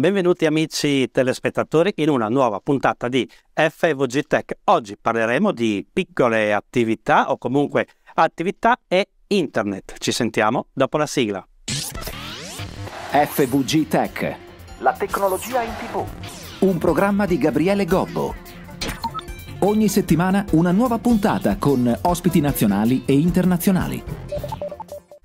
Benvenuti amici telespettatori in una nuova puntata di FVG Tech. Oggi parleremo di piccole attività o comunque attività e internet. Ci sentiamo dopo la sigla. FVG Tech. La tecnologia in tv. Un programma di Gabriele Gobbo. Ogni settimana una nuova puntata con ospiti nazionali e internazionali.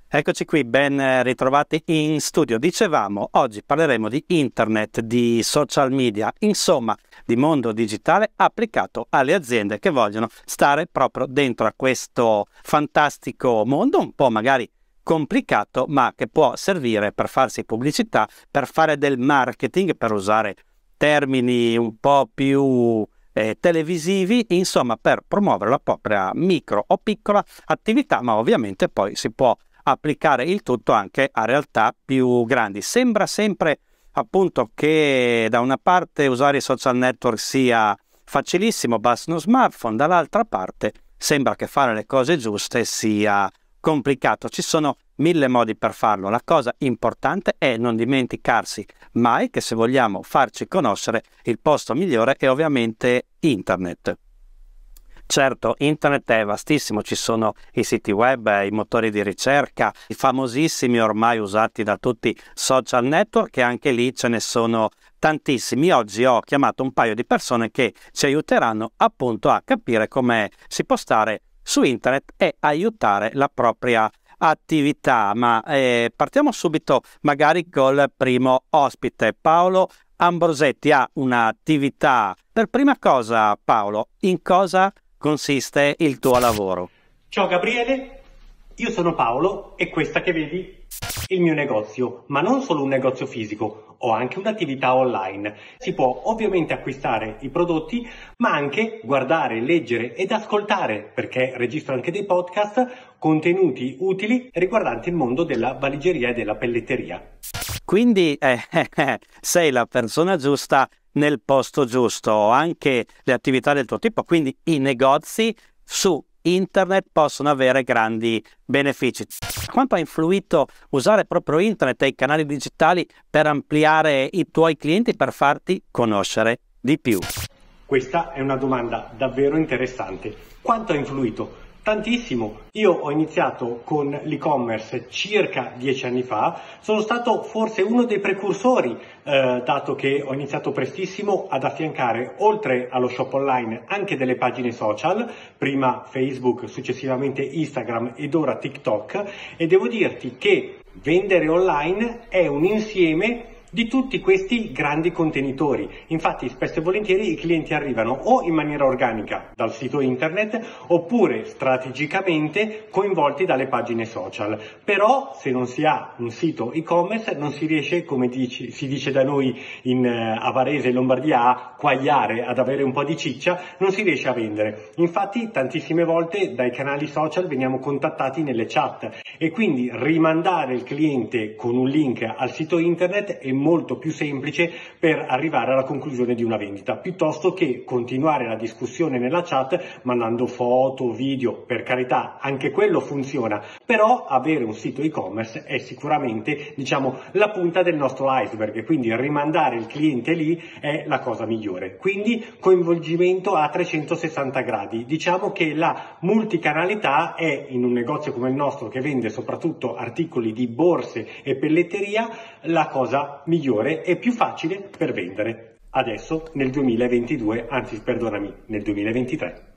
Eccoci qui, ben ritrovati in studio. Dicevamo, oggi parleremo di internet, di social media, insomma, di mondo digitale applicato alle aziende che vogliono stare proprio dentro a questo fantastico mondo, un po' magari complicato, ma che può servire per farsi pubblicità, per fare del marketing, per usare termini un po' più eh, televisivi, insomma, per promuovere la propria micro o piccola attività, ma ovviamente poi si può applicare il tutto anche a realtà più grandi. Sembra sempre appunto che da una parte usare i social network sia facilissimo, basta uno smartphone, dall'altra parte sembra che fare le cose giuste sia complicato. Ci sono mille modi per farlo. La cosa importante è non dimenticarsi mai che se vogliamo farci conoscere il posto migliore è ovviamente internet. Certo, internet è vastissimo, ci sono i siti web, i motori di ricerca, i famosissimi ormai usati da tutti social network e anche lì ce ne sono tantissimi. Oggi ho chiamato un paio di persone che ci aiuteranno appunto a capire come si può stare su internet e aiutare la propria attività. Ma eh, partiamo subito magari col primo ospite, Paolo Ambrosetti ha un'attività. Per prima cosa, Paolo, in cosa consiste il tuo lavoro? Ciao Gabriele, io sono Paolo e questa che vedi è il mio negozio, ma non solo un negozio fisico, ho anche un'attività online. Si può ovviamente acquistare i prodotti, ma anche guardare, leggere ed ascoltare, perché registro anche dei podcast, contenuti utili riguardanti il mondo della valigeria e della pelletteria. Quindi eh, eh, sei la persona giusta nel posto giusto, anche le attività del tuo tipo, quindi i negozi su internet possono avere grandi benefici. Quanto ha influito usare proprio internet e i canali digitali per ampliare i tuoi clienti, per farti conoscere di più? Questa è una domanda davvero interessante. Quanto ha influito? Tantissimo. Io ho iniziato con l'e-commerce circa dieci anni fa, sono stato forse uno dei precursori, eh, dato che ho iniziato prestissimo ad affiancare, oltre allo shop online, anche delle pagine social, prima Facebook, successivamente Instagram ed ora TikTok, e devo dirti che vendere online è un insieme di tutti questi grandi contenitori. Infatti spesso e volentieri i clienti arrivano o in maniera organica dal sito internet oppure strategicamente coinvolti dalle pagine social. Però se non si ha un sito e-commerce non si riesce, come dici, si dice da noi in uh, Avarese e Lombardia, a quagliare, ad avere un po' di ciccia, non si riesce a vendere. Infatti tantissime volte dai canali social veniamo contattati nelle chat e quindi rimandare il cliente con un link al sito internet è molto più semplice per arrivare alla conclusione di una vendita, piuttosto che continuare la discussione nella chat mandando foto, video, per carità, anche quello funziona, però avere un sito e-commerce è sicuramente, diciamo, la punta del nostro iceberg, quindi rimandare il cliente lì è la cosa migliore. Quindi coinvolgimento a 360 gradi. Diciamo che la multicanalità è in un negozio come il nostro che vende soprattutto articoli di borse e pelletteria la cosa migliore migliore e più facile per vendere. Adesso nel 2022, anzi perdonami, nel 2023.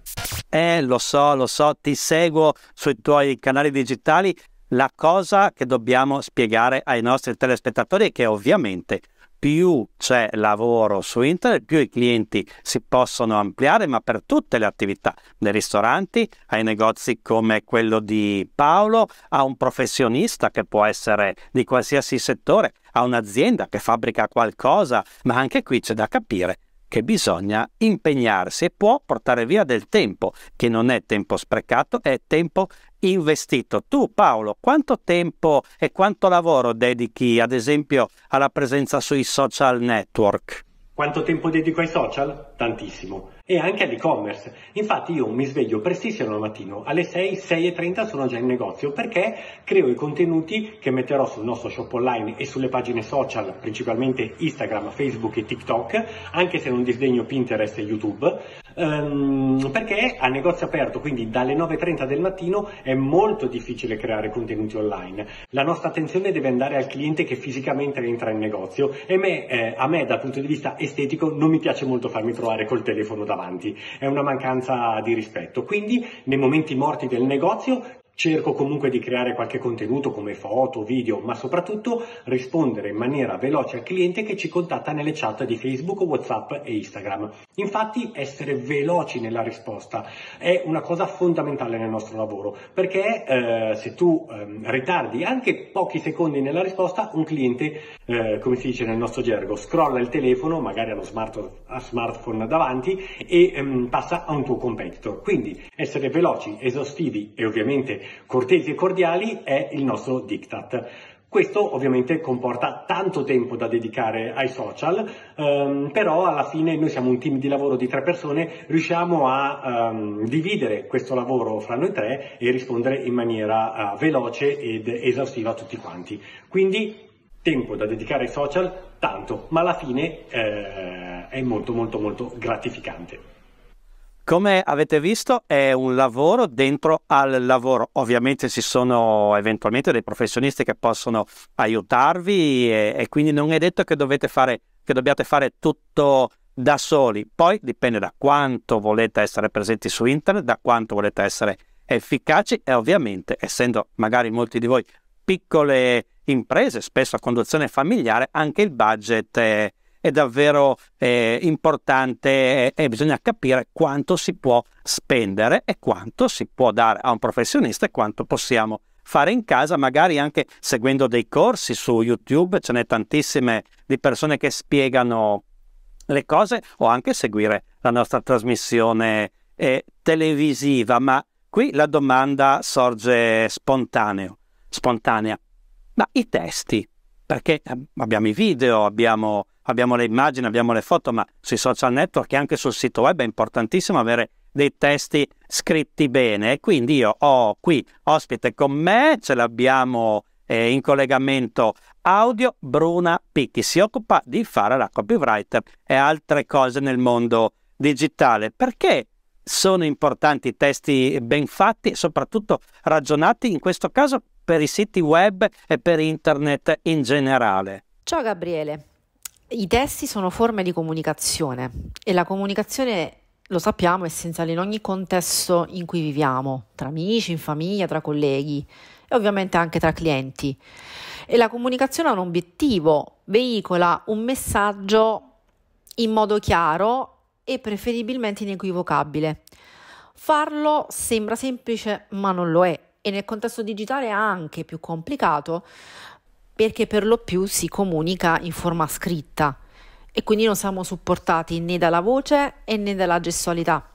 Eh, lo so, lo so, ti seguo sui tuoi canali digitali. La cosa che dobbiamo spiegare ai nostri telespettatori è che ovviamente più c'è lavoro su internet, più i clienti si possono ampliare, ma per tutte le attività, dai ristoranti ai negozi come quello di Paolo, a un professionista che può essere di qualsiasi settore, a un'azienda che fabbrica qualcosa, ma anche qui c'è da capire che bisogna impegnarsi e può portare via del tempo, che non è tempo sprecato, è tempo investito. Tu Paolo, quanto tempo e quanto lavoro dedichi ad esempio alla presenza sui social network? Quanto tempo dedico ai social? Tantissimo. E anche all'e-commerce. Infatti io mi sveglio prestissimo al mattino, alle 6, 6 e 30 sono già in negozio perché creo i contenuti che metterò sul nostro shop online e sulle pagine social, principalmente Instagram, Facebook e TikTok, anche se non disdegno Pinterest e YouTube, um, perché a negozio aperto, quindi dalle 9.30 del mattino, è molto difficile creare contenuti online. La nostra attenzione deve andare al cliente che fisicamente entra in negozio e me, eh, a me dal punto di vista estetico non mi piace molto farmi trovare col telefono davanti, è una mancanza di rispetto. Quindi nei momenti morti del negozio Cerco comunque di creare qualche contenuto come foto, video, ma soprattutto rispondere in maniera veloce al cliente che ci contatta nelle chat di Facebook, WhatsApp e Instagram. Infatti essere veloci nella risposta è una cosa fondamentale nel nostro lavoro perché eh, se tu eh, ritardi anche pochi secondi nella risposta un cliente, eh, come si dice nel nostro gergo, scrolla il telefono, magari allo smart, smartphone davanti e ehm, passa a un tuo competitor. Quindi essere veloci, esaustivi e ovviamente cortesi e cordiali è il nostro diktat. Questo ovviamente comporta tanto tempo da dedicare ai social, ehm, però alla fine noi siamo un team di lavoro di tre persone, riusciamo a ehm, dividere questo lavoro fra noi tre e rispondere in maniera uh, veloce ed esaustiva a tutti quanti. Quindi tempo da dedicare ai social, tanto, ma alla fine eh, è molto molto molto gratificante. Come avete visto è un lavoro dentro al lavoro. Ovviamente ci sono eventualmente dei professionisti che possono aiutarvi e, e quindi non è detto che, fare, che dobbiate fare tutto da soli. Poi dipende da quanto volete essere presenti su internet, da quanto volete essere efficaci e ovviamente essendo magari molti di voi piccole imprese, spesso a conduzione familiare, anche il budget è, è davvero eh, importante e, e, bisogna capire quanto si può spendere e quanto si può dare a un professionista e quanto possiamo fare in casa, magari anche seguendo dei corsi su YouTube, ce n'è tantissime di persone che spiegano le cose o anche seguire la nostra trasmissione eh, televisiva, ma qui la domanda sorge spontaneo, spontanea. Ma i testi, perché ehm, abbiamo i video, abbiamo abbiamo le immagini, abbiamo le foto, ma sui social network e anche sul sito web è importantissimo avere dei testi scritti bene. Quindi io ho qui ospite con me, ce l'abbiamo eh, in collegamento audio, Bruna Picchi. Si occupa di fare la copywriter e altre cose nel mondo digitale. Perché sono importanti i testi ben fatti soprattutto ragionati in questo caso per i siti web e per internet in generale? Ciao Gabriele, i testi sono forme di comunicazione e la comunicazione, lo sappiamo, è essenziale in ogni contesto in cui viviamo, tra amici, in famiglia, tra colleghi e ovviamente anche tra clienti. E la comunicazione ha un obiettivo, veicola un messaggio in modo chiaro e preferibilmente inequivocabile. Farlo sembra semplice, ma non lo è e nel contesto digitale è anche più complicato perché per lo più si comunica in forma scritta e quindi non siamo supportati né dalla voce né dalla gestualità.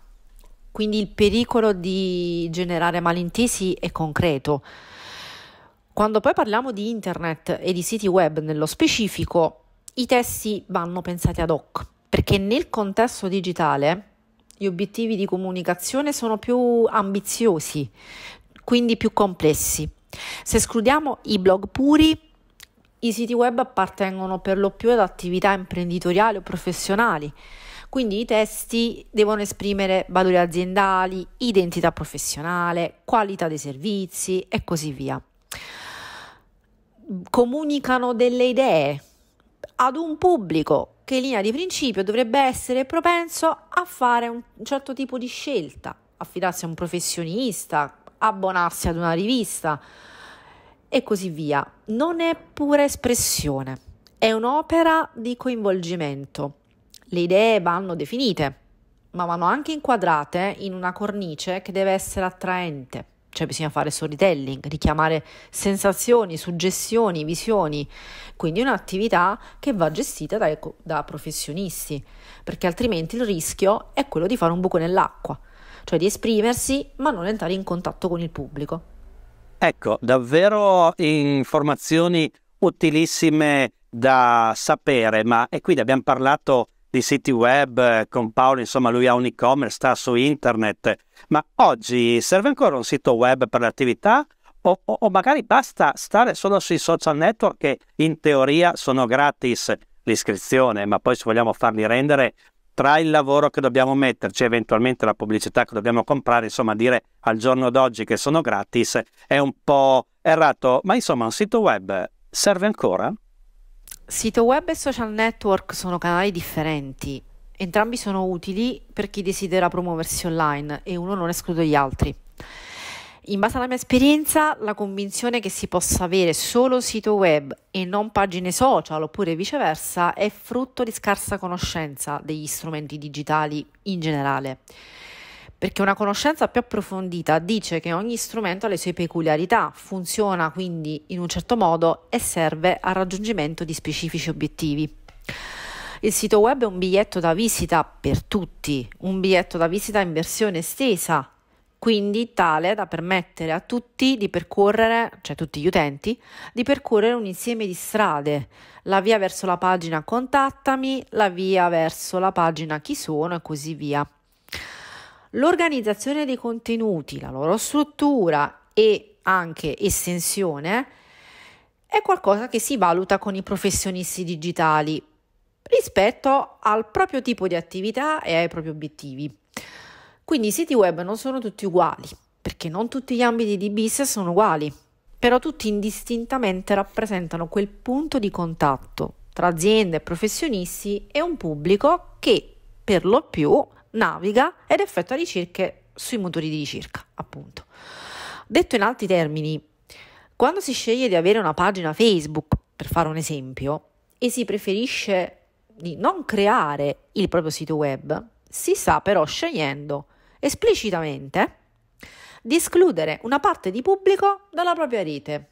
Quindi il pericolo di generare malintesi è concreto. Quando poi parliamo di internet e di siti web nello specifico, i testi vanno pensati ad hoc, perché nel contesto digitale gli obiettivi di comunicazione sono più ambiziosi, quindi più complessi. Se escludiamo i blog puri, i siti web appartengono per lo più ad attività imprenditoriali o professionali, quindi i testi devono esprimere valori aziendali, identità professionale, qualità dei servizi e così via. Comunicano delle idee ad un pubblico che in linea di principio dovrebbe essere propenso a fare un certo tipo di scelta, affidarsi a un professionista, abbonarsi ad una rivista, e così via. Non è pura espressione, è un'opera di coinvolgimento. Le idee vanno definite, ma vanno anche inquadrate in una cornice che deve essere attraente. Cioè bisogna fare storytelling, richiamare sensazioni, suggestioni, visioni. Quindi è un'attività che va gestita da, da professionisti, perché altrimenti il rischio è quello di fare un buco nell'acqua, cioè di esprimersi ma non entrare in contatto con il pubblico. Ecco, davvero informazioni utilissime da sapere, ma e quindi abbiamo parlato di siti web eh, con Paolo, insomma lui ha un e-commerce, sta su internet, ma oggi serve ancora un sito web per l'attività o, o, o magari basta stare solo sui social network che in teoria sono gratis l'iscrizione, ma poi se vogliamo farli rendere tra il lavoro che dobbiamo metterci, eventualmente la pubblicità che dobbiamo comprare, insomma dire al giorno d'oggi che sono gratis è un po' errato, ma insomma un sito web serve ancora? Sito web e social network sono canali differenti. Entrambi sono utili per chi desidera promuoversi online e uno non esclude gli altri. In base alla mia esperienza, la convinzione che si possa avere solo sito web e non pagine social oppure viceversa è frutto di scarsa conoscenza degli strumenti digitali in generale perché una conoscenza più approfondita dice che ogni strumento ha le sue peculiarità, funziona quindi in un certo modo e serve al raggiungimento di specifici obiettivi. Il sito web è un biglietto da visita per tutti, un biglietto da visita in versione estesa, quindi tale da permettere a tutti di percorrere, cioè tutti gli utenti, di percorrere un insieme di strade, la via verso la pagina contattami, la via verso la pagina chi sono e così via. L'organizzazione dei contenuti, la loro struttura e anche estensione è qualcosa che si valuta con i professionisti digitali rispetto al proprio tipo di attività e ai propri obiettivi. Quindi i siti web non sono tutti uguali, perché non tutti gli ambiti di business sono uguali, però tutti indistintamente rappresentano quel punto di contatto tra aziende e professionisti e un pubblico che per lo più naviga ed effettua ricerche sui motori di ricerca, appunto. Detto in altri termini, quando si sceglie di avere una pagina Facebook, per fare un esempio, e si preferisce di non creare il proprio sito web, si sta però scegliendo esplicitamente di escludere una parte di pubblico dalla propria rete.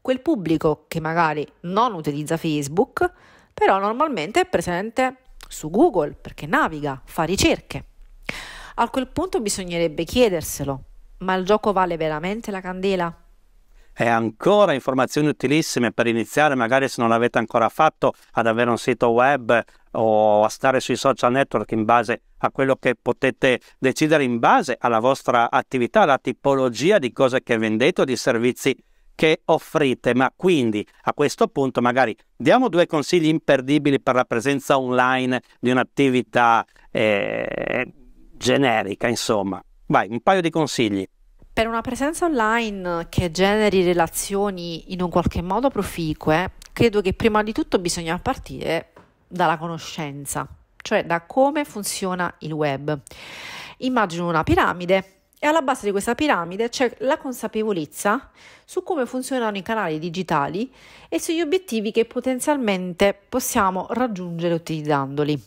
Quel pubblico che magari non utilizza Facebook, però normalmente è presente su Google perché naviga, fa ricerche. A quel punto bisognerebbe chiederselo, ma il gioco vale veramente la candela? E ancora informazioni utilissime per iniziare, magari se non l'avete ancora fatto, ad avere un sito web o a stare sui social network in base a quello che potete decidere in base alla vostra attività, alla tipologia di cose che vendete o di servizi che offrite, ma quindi a questo punto magari diamo due consigli imperdibili per la presenza online di un'attività eh, generica, insomma. Vai, un paio di consigli. Per una presenza online che generi relazioni in un qualche modo proficue, credo che prima di tutto bisogna partire dalla conoscenza, cioè da come funziona il web. Immagino una piramide e alla base di questa piramide c'è la consapevolezza su come funzionano i canali digitali e sugli obiettivi che potenzialmente possiamo raggiungere utilizzandoli.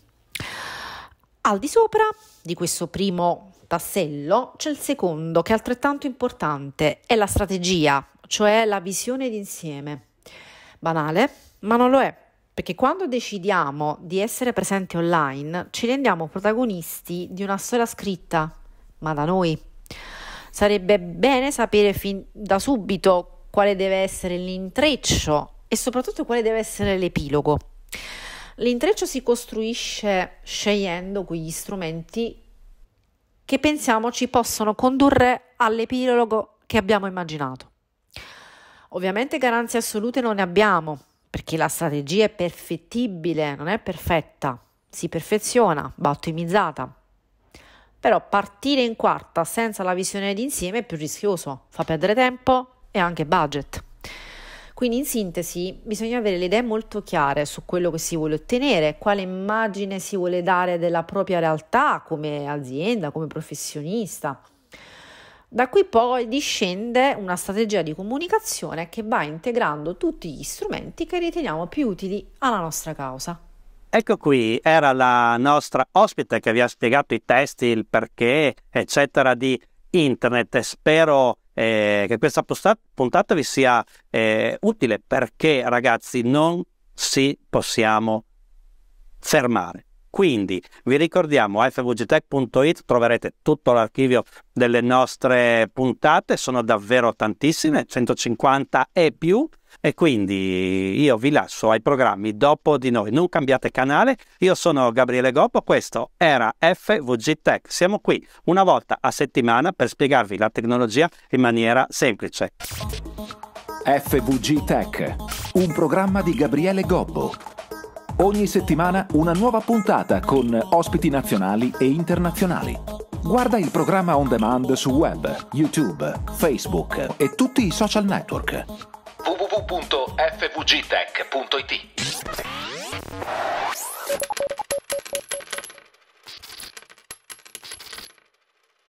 Al di sopra di questo primo tassello c'è il secondo che è altrettanto importante, è la strategia, cioè la visione d'insieme. Banale, ma non lo è, perché quando decidiamo di essere presenti online ci rendiamo protagonisti di una storia scritta, ma da noi Sarebbe bene sapere fin da subito quale deve essere l'intreccio e soprattutto quale deve essere l'epilogo. L'intreccio si costruisce scegliendo quegli strumenti che pensiamo ci possono condurre all'epilogo che abbiamo immaginato. Ovviamente garanzie assolute non ne abbiamo, perché la strategia è perfettibile, non è perfetta, si perfeziona, va ottimizzata. Però partire in quarta senza la visione d'insieme è più rischioso, fa perdere tempo e anche budget. Quindi in sintesi bisogna avere le idee molto chiare su quello che si vuole ottenere, quale immagine si vuole dare della propria realtà come azienda, come professionista. Da qui poi discende una strategia di comunicazione che va integrando tutti gli strumenti che riteniamo più utili alla nostra causa. Ecco qui, era la nostra ospite che vi ha spiegato i testi, il perché, eccetera, di internet. Spero eh, che questa puntata vi sia eh, utile perché, ragazzi, non si possiamo fermare. Quindi vi ricordiamo fvgtech.it troverete tutto l'archivio delle nostre puntate, sono davvero tantissime, 150 e più e quindi io vi lascio ai programmi dopo di noi. Non cambiate canale, io sono Gabriele Goppo, questo era FVG Tech. Siamo qui una volta a settimana per spiegarvi la tecnologia in maniera semplice. FVG Tech, un programma di Gabriele Gobbo. Ogni settimana una nuova puntata con ospiti nazionali e internazionali. Guarda il programma on demand su web, YouTube, Facebook e tutti i social network. www.fvgtech.it